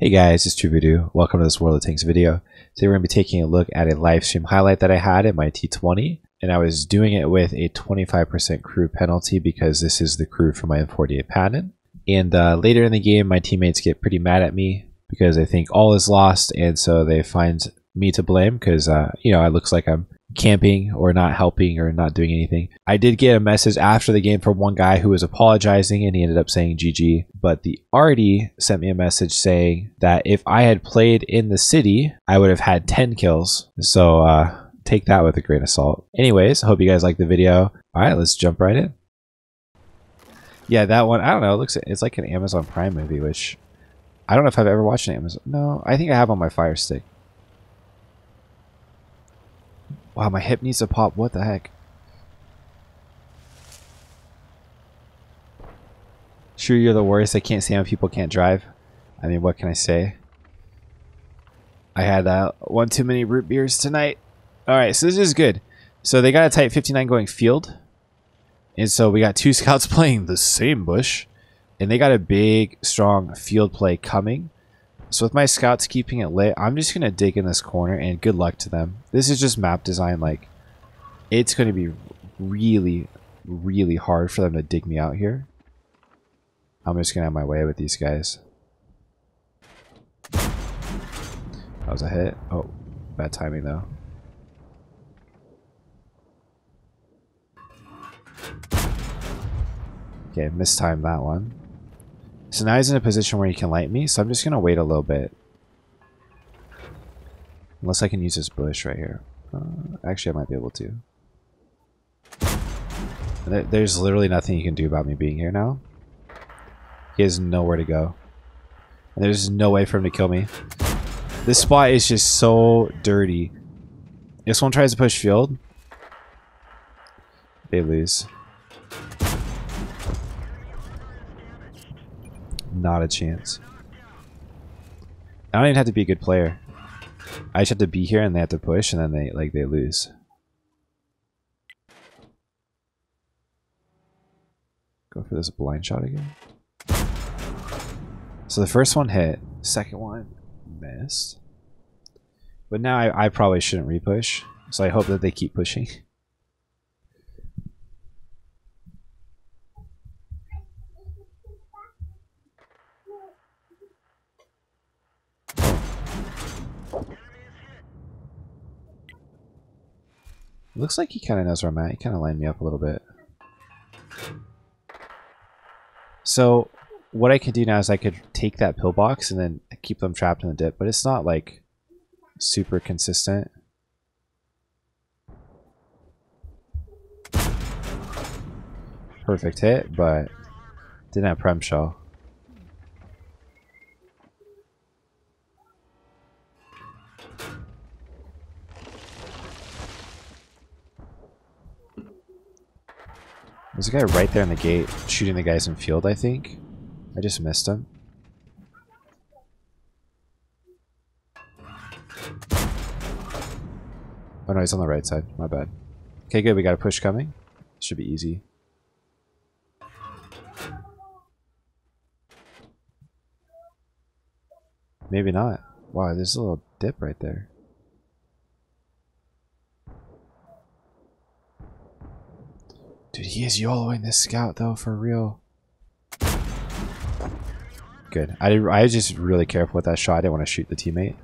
Hey guys, it's TRUvoodoo. Welcome to this World of Tanks video. Today we're going to be taking a look at a live stream highlight that I had in my T20, and I was doing it with a 25% crew penalty because this is the crew for my M48 Patton. And uh, later in the game, my teammates get pretty mad at me because they think all is lost, and so they find me to blame because, uh, you know, it looks like I'm camping or not helping or not doing anything. I did get a message after the game from one guy who was apologizing and he ended up saying GG. But the arty sent me a message saying that if I had played in the city, I would have had 10 kills. So uh, take that with a grain of salt. Anyways, hope you guys like the video. All right, let's jump right in. Yeah, that one, I don't know. It looks it's like an Amazon Prime movie, which I don't know if I've ever watched an Amazon. No, I think I have on my Fire Stick. Wow, my hip needs to pop. What the heck? Sure, you're the worst. I can't stand when people can't drive. I mean, what can I say? I had uh, one too many root beers tonight. All right, so this is good. So they got a Type 59 going field. And so we got two scouts playing the same bush. And they got a big, strong field play coming. So with my scouts keeping it lit, I'm just going to dig in this corner and good luck to them. This is just map design. Like, it's going to be really, really hard for them to dig me out here. I'm just going to have my way with these guys. That was a hit. Oh, bad timing though. Okay, mistimed that one. So now he's in a position where he can light me, so I'm just going to wait a little bit. Unless I can use this bush right here. Uh, actually, I might be able to. There, there's literally nothing he can do about me being here now. He has nowhere to go. And there's no way for him to kill me. This spot is just so dirty. If someone tries to push field, they lose. Not a chance. I don't even have to be a good player. I just have to be here and they have to push and then they like they lose. Go for this blind shot again. So the first one hit, second one missed. But now I, I probably shouldn't repush, so I hope that they keep pushing. Looks like he kind of knows where I'm at. He kind of lined me up a little bit. So what I could do now is I could take that pillbox and then keep them trapped in the dip, but it's not like super consistent. Perfect hit, but didn't have prem shell. There's a guy right there in the gate shooting the guys in field, I think. I just missed him. Oh no, he's on the right side. My bad. Okay, good. We got a push coming. Should be easy. Maybe not. Wow, there's a little dip right there. Dude, he is YOLOing this scout though, for real. Good. I, did, I was just really careful with that shot. I didn't want to shoot the teammate.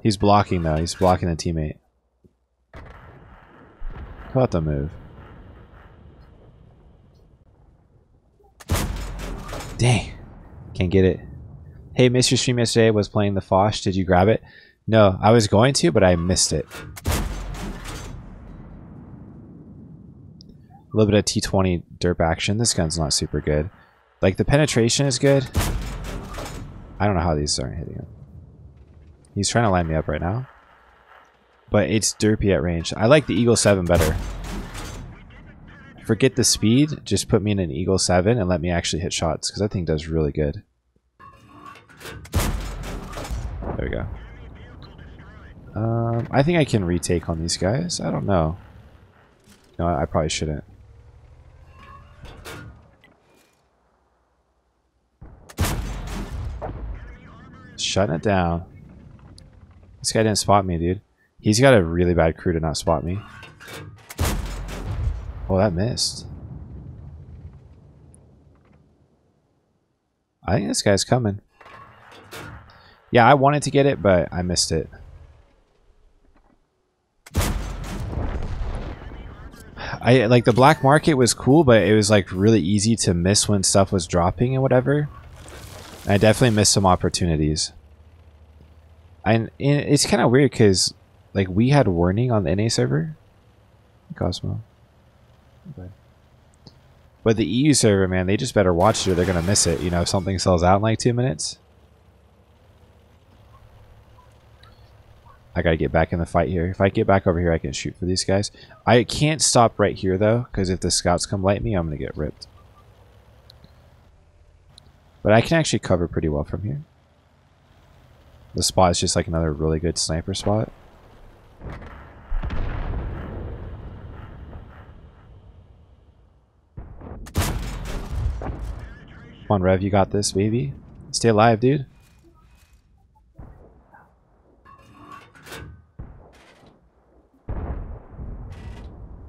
He's blocking though. He's blocking the teammate. About the move? Dang. Can't get it. Hey, missed your stream yesterday. Was playing the Foch. Did you grab it? No, I was going to, but I missed it. A little bit of T20 derp action. This gun's not super good. Like, the penetration is good. I don't know how these aren't hitting him. He's trying to line me up right now. But it's derpy at range. I like the Eagle 7 better. Forget the speed. Just put me in an Eagle 7 and let me actually hit shots. Because that thing does really good. There we go. Um, I think I can retake on these guys. I don't know. No, I probably shouldn't. Shutting it down. This guy didn't spot me, dude. He's got a really bad crew to not spot me. Oh, that missed. I think this guy's coming. Yeah, I wanted to get it, but I missed it. I like the black market was cool, but it was like really easy to miss when stuff was dropping and whatever. I definitely missed some opportunities. And it's kind of weird because like we had warning on the NA server, Cosmo. Okay. But the EU server, man, they just better watch it or they're gonna miss it. You know, if something sells out in like two minutes. I gotta get back in the fight here. If I get back over here, I can shoot for these guys. I can't stop right here, though, because if the scouts come light me, I'm gonna get ripped. But I can actually cover pretty well from here. The spot is just like another really good sniper spot. Come on, Rev, you got this, baby. Stay alive, dude.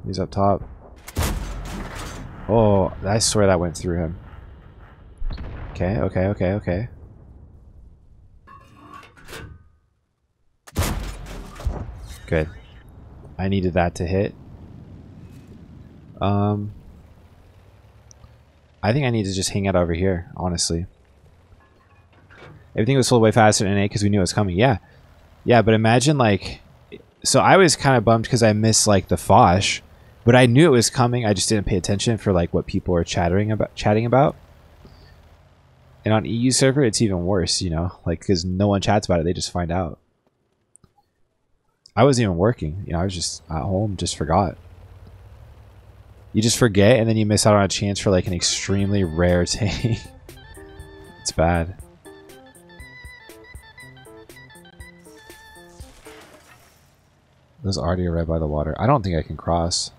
He's up top. Oh, I swear that went through him. Okay, okay, okay, okay. Good. I needed that to hit. Um, I think I need to just hang out over here, honestly. Everything was sold way faster than A because we knew it was coming. Yeah. Yeah, but imagine like... So I was kind of bummed because I missed like the Foch. But I knew it was coming. I just didn't pay attention for like what people are chattering about. Chatting about. And on EU server, it's even worse. You know, like because no one chats about it, they just find out. I wasn't even working. You know, I was just at home, just forgot. You just forget, and then you miss out on a chance for like an extremely rare thing. it's bad. There's already red by the water. I don't think I can cross.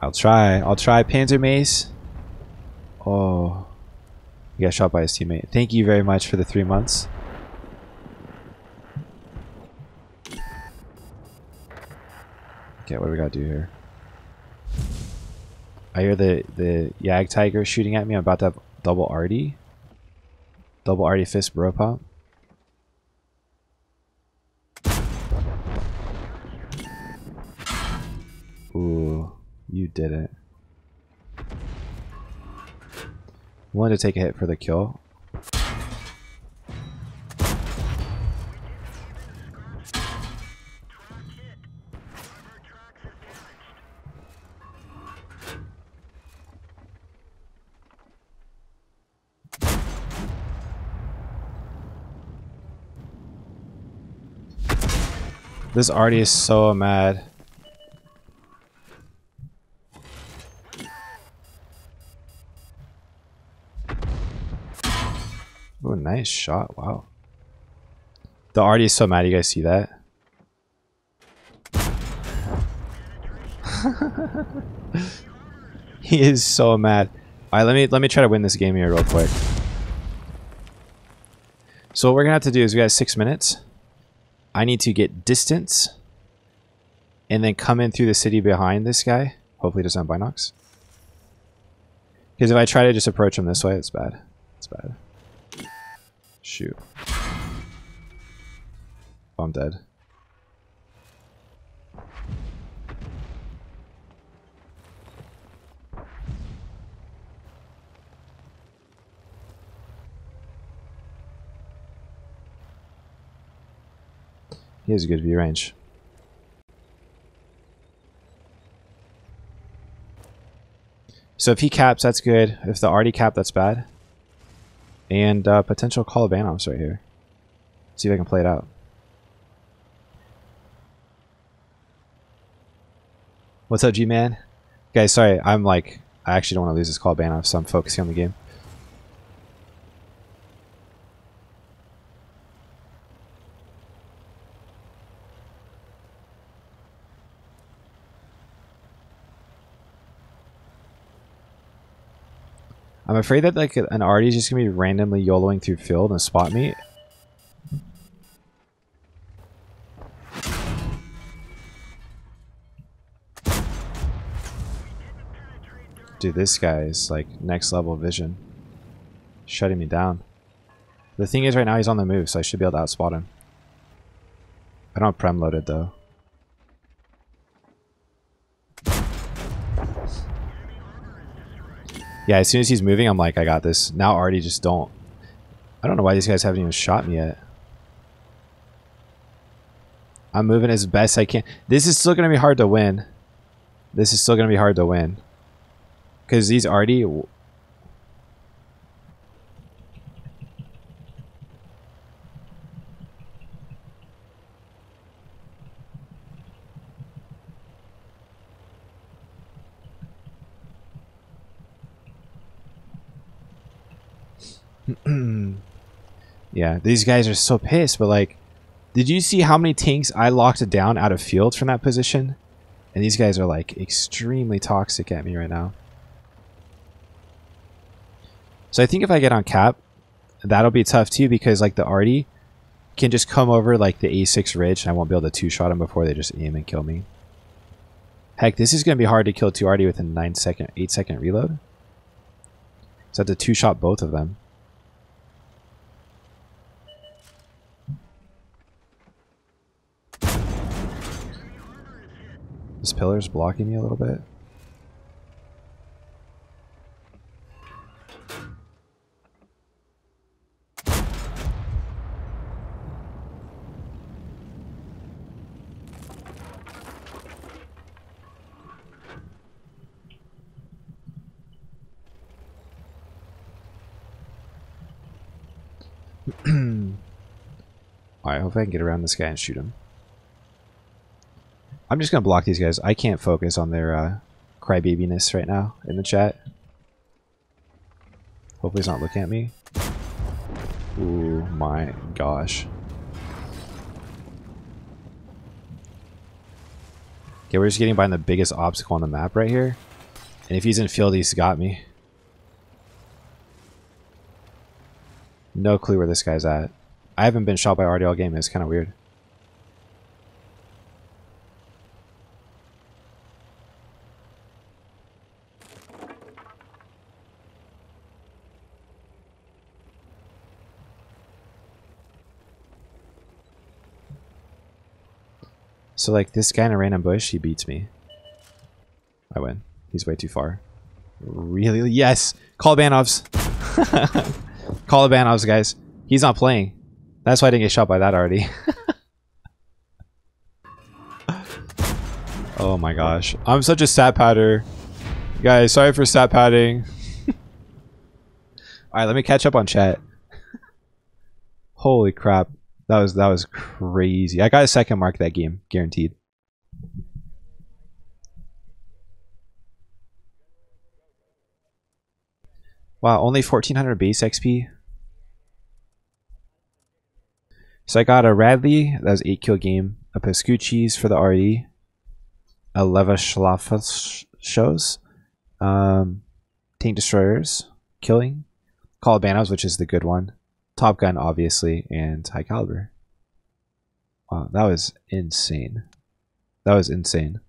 I'll try. I'll try Panzer Mace. Oh. He got shot by his teammate. Thank you very much for the three months. Okay, what do we gotta do here? I hear the, the Yag Jagdtiger shooting at me. I'm about to have double arty. Double arty fist bro pop. Ooh. You did it. Wanted to take a hit for the kill. This arty is so mad. Oh, nice shot. Wow. The arty is so mad. You guys see that? he is so mad. All right, let me let me try to win this game here real quick. So what we're gonna have to do is we got six minutes. I need to get distance, and then come in through the city behind this guy. Hopefully, doesn't have binocs. Because if I try to just approach him this way, it's bad. It's bad. Shoot. Oh, I'm dead. He has a good view range. So if he caps, that's good. If the arty cap, that's bad. And uh, potential Kolobanov's right here. See if I can play it out. What's up, G-Man? Guys, sorry, I'm like, I actually don't want to lose this Kolobanov's, so I'm focusing on the game. I'm afraid that like an arty is just gonna be randomly YOLOing through field and spot me. Dude, this guy is like next level vision. Shutting me down. The thing is right now he's on the move, so I should be able to outspot him. I don't have prem loaded though. Yeah, as soon as he's moving, I'm like, I got this. Now already just don't. I don't know why these guys haven't even shot me yet. I'm moving as best I can. This is still going to be hard to win. This is still going to be hard to win. Because these already... yeah, these guys are so pissed, but like, did you see how many tanks I locked down out of field from that position? And these guys are like extremely toxic at me right now. So I think if I get on cap, that'll be tough too because like the arty can just come over like the A6 ridge and I won't be able to two-shot them before they just aim and kill me. Heck, this is going to be hard to kill two arty with a 9 second, 8 second reload. So I have to two-shot both of them. This pillar's blocking me a little bit. Alright, hope I can get around this guy and shoot him. I'm just going to block these guys. I can't focus on their uh, crybabiness right now in the chat. Hopefully he's not looking at me. Ooh my gosh. Okay, we're just getting by the biggest obstacle on the map right here. And if he's in field, he's got me. No clue where this guy's at. I haven't been shot by arty all game. It's kind of weird. So like this guy in a random bush, he beats me. I win. He's way too far. Really? Yes! Kolobanov's! Call the Banovs, guys. He's not playing. That's why I didn't get shot by that already. oh my gosh. I'm such a stat patter. Guys, sorry for stat padding. Alright, let me catch up on chat. Holy crap. That was that was crazy. I got a second mark that game, guaranteed. Wow, only 1400 base XP. So I got a Radley, that was 8 kill game, a Pascucci's for the RE, a Lehvaslaiho's, um, Tank Destroyers, Killing, Kolobanov's, which is the good one, Top Gun, obviously, and High Caliber. Wow, that was insane. That was insane.